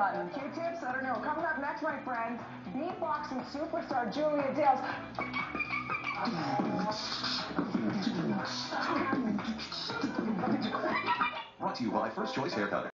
Cotton, Q-tips? I don't know. Coming up next, my friends, beatboxing superstar Julia Dales. Brought to you by First Choice Haircut.